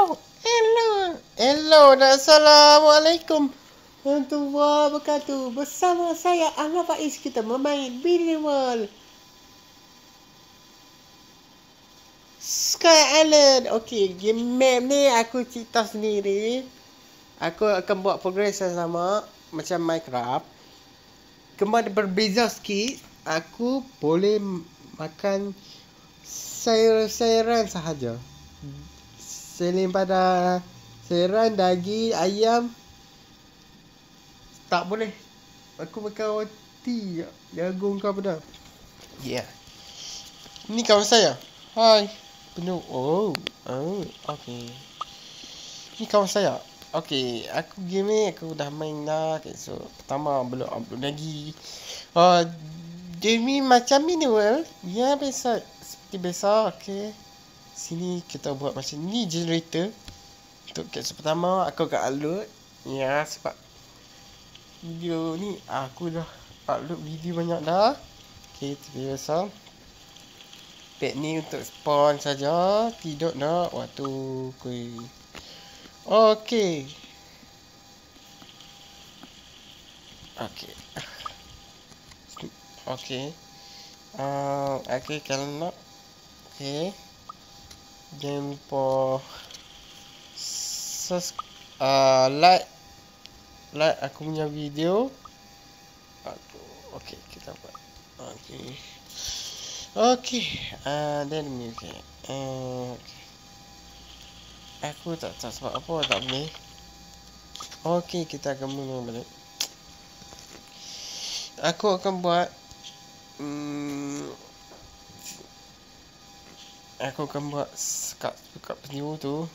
Hello. Hello. Hello. Dan Assalamualaikum. Warahmatullahi wabarakatuh. Bersama saya Ahmad Faiz kita memain Minimal. Sky Island. Okey, game map ni aku cerita sendiri. Aku akan buat progress yang sama macam Minecraft. Cuma berbeza sikit. Aku boleh makan sayur-sayuran sahaja. Selain pada sayuran, daging, ayam tak boleh. Aku makan roti jagung ke apa dah. Ya. Yeah. Ni kawan saya. Hai. Penuh. Oh. Oh. Okay. Ni kawan saya. Okay. Aku game ni aku dah main dah. Okay. So. Pertama belum upload lagi. Uh, game ni macam minimal. Ya biasa. Seperti biasa. Okay. Sini kita buat macam ni generator. Untuk kes pertama aku akan upload. Ya sebab video ni aku dah upload video banyak dah. Okay, seperti biasa. Pet ni untuk spawn saja, tidak nak waktu kui. Okay. Okay. Okay. Uh, okay, kalau nak. Okay. Jangan lupa sus uh, like like aku punya video. Aduh, okay kita buat. Okay. Okay. Uh, then music. Uh, okay. Aku tak tahu sebab apa tak boleh. Okay, kita akan mula balik. Aku akan buat hmm, Aku akan buat sekat sekat penyu tu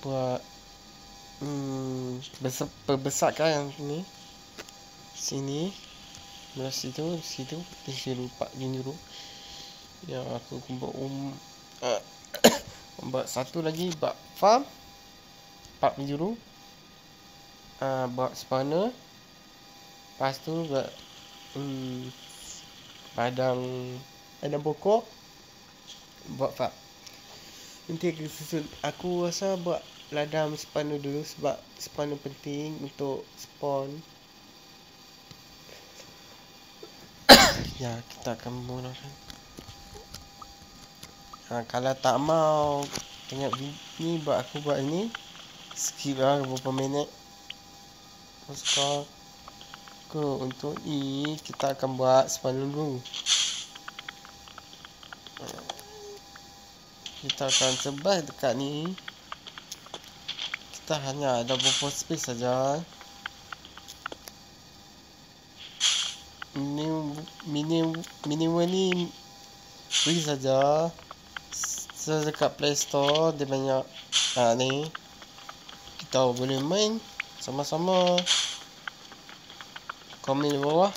buat hmm, besar perbesarkan yang ni sini belah situ situ di sini lupa junjuru yang aku buat um uh, buat satu lagi buat farm empat penjuru uh, buat spawner. Lepas tu buat um, padang padang pokok buat farm nanti aku susun. Aku rasa buat ladang spawner dulu sebab spawner penting untuk spawn. Ya kita akan menggunakan. Ha, kalau tak mau tengok ni buat aku buat ini skip lah beberapa minit. Masa aku untuk ni kita akan buat spawner dulu kita akan sebas dekat ni. Kita hanya ada beberapa space saja. Minim minim minimal ni saja. So dekat play store dia banyak ha, ni. Kita boleh main sama-sama. Komen di bawah.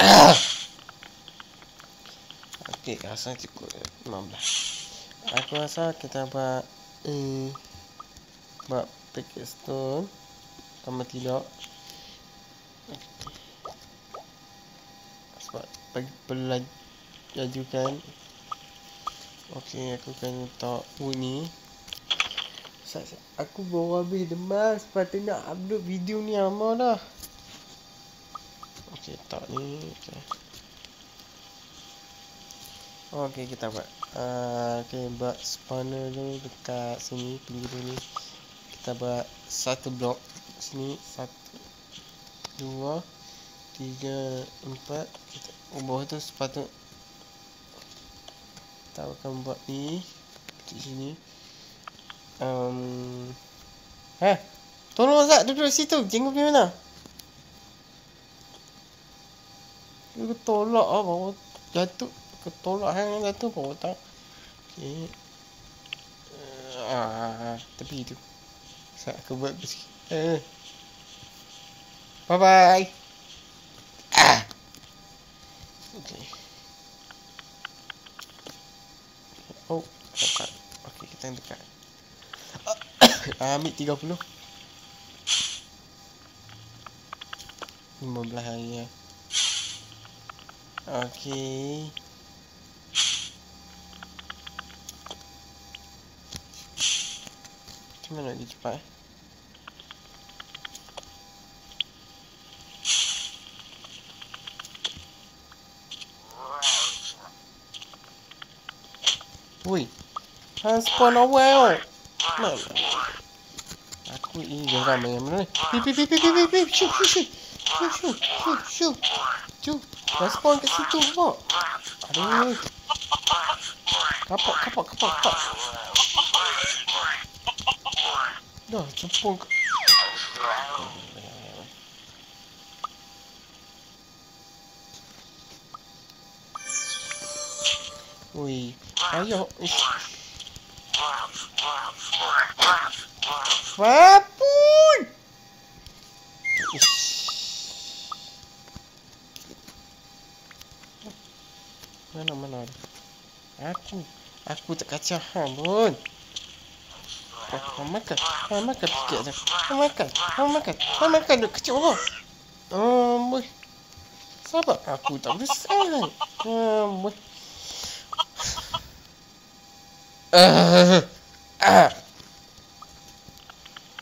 Okey, rasa cukup 15 aku rasa kita buat eh buat packet stone sama tidak sebab bagi pelajukan Okey, aku akan letak ni Aku baru habis demam Sepatutnya nak upload video ni lama dah. Okey, tak ni okay. Okey, kita buat. Uh, okay, buat spawner dulu dekat sini pinggir ni. Kita buat satu blok sini. Satu dua tiga empat. Kita ubah tu sepatut. Kita akan buat ni. Di sini. Um, eh tolong Azad duduk situ. Jenguk pergi mana? Aku tolak lah bawa jatuh ketolak hang kata kau tak okey. Ah tapi itu saya aku buat sikit. Eh. Bye bye ah. Okey. Oh dekat. Okey kita yang dekat. Ah, ambil 30 15 hari ya Okey. Macam mana lagi cepat eh? Woi. Ha spawn awal. Mana? Aku ini jangan ramai yang mana ni. Pi pi pi pi pi pi pi. Shoo shoo shoo. Shoo shoo shoo shoo. Shoo. Dah spawn kat situ pak. Aduh. Kapak kapak kapak kapak. Dah cempung. Ui, ayo. Wapun. Mana mana Aku Aku tak kacau ha pun Ha makan Ha makan sikit je Ha makan Ha makan Ha makan duk kecil apa boy Sabar aku tak besar Ha boy Ah, ah.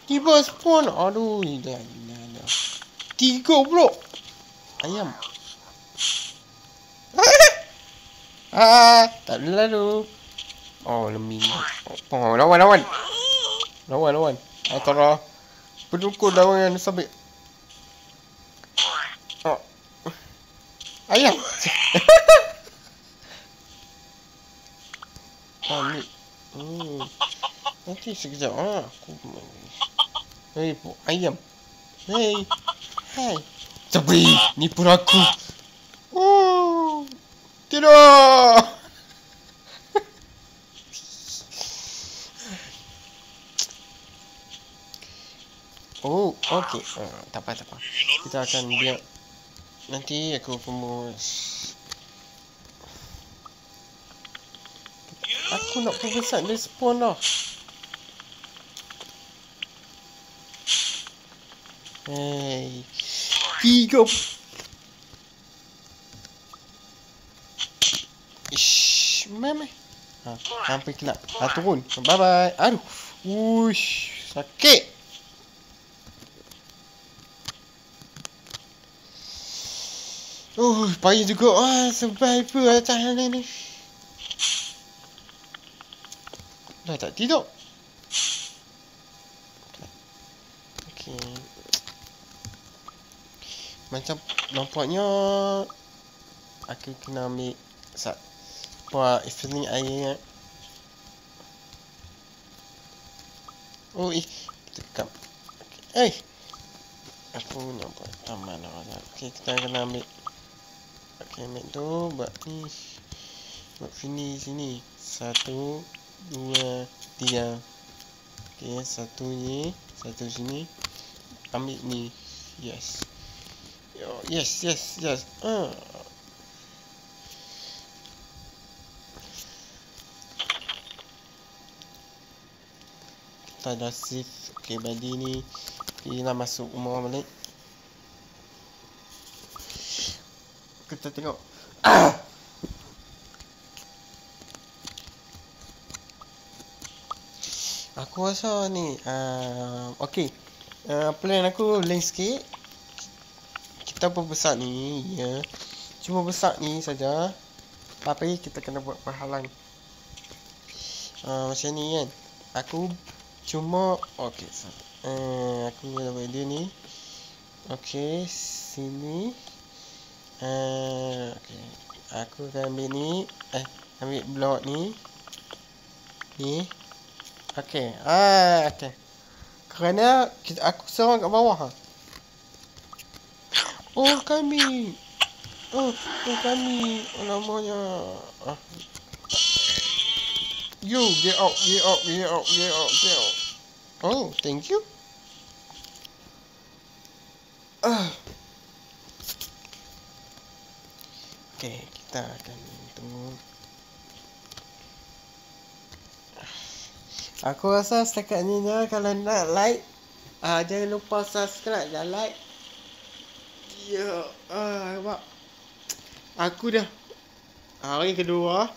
Tiba spawn. Aduh, dah, dah, dah. Tiga pula. Ayam. ah, tak ada lalu. Oh, leming. Oh, lawan, lawan. Lawan, lawan. Antara pendukung lawan yang sabit. Oh. Ayam. oh, ni. Hmm. Nanti sekejap ah. Aku Hei, ayam. Hei. Hai. Tapi ni pun aku. Oh. Tidak. Okey. Uh, tak apa, tak apa. Kita akan biar nanti aku pemus Aku nak perbesar dia spawn lah. Hey. Tiga. Ish, meme. Ha, sampai kena. Ha, turun. Bye bye. Aduh. Ush, sakit. Oh, payah juga. Ah, survivor atas ni. Dah tak tidur. Okey. Macam nampaknya aku kena ambil sat buat evening air. Oh, eh. Tekap. Okay. Eh. Aku nak buat taman lah. Okey, kita kena ambil. Ambil tu. Buat ni. Buat sini, sini. Satu dua, tiga. Okey, satu ni, satu sini. Ambil ni. Yes. Yo, yes, yes, yes. Ah. Kita dah save. Okey, body ni. Kita masuk rumah balik. Kita tengok. Aku rasa ni uh, Okay. Uh, Plan aku lain sikit. Kita berbesar ni ya. Cuma besar ni saja. Tapi kita kena buat perhalang uh, Macam ni kan. Aku Cuma Okay uh, Aku nak buat dia ni. Okay Sini uh, Okay Aku akan ambil ni Eh Ambil blok ni Ni Okey. Ah, okey. Kerana kita, aku seorang kat bawah. Ha? Oh, kami. Oh, oh kami. Oh, namanya. Ah. You, get out, get out, get out, get out, get out. Oh, thank you. Ah. Okey, kita akan tunggu. Aku rasa setakat ni dah kalau nak like uh, jangan lupa subscribe dan like. Ya, ah uh, Aku dah hari kedua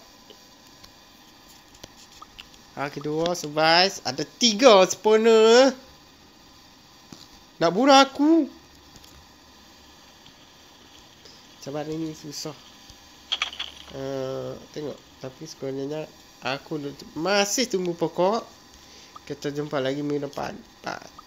Ha, kedua, surprise. Ada tiga spawner. Nak bunuh aku. Cabaran ini susah. Uh, tengok. Tapi sekurang aku masih tunggu pokok. Kita jumpa lagi minggu depan. Bye.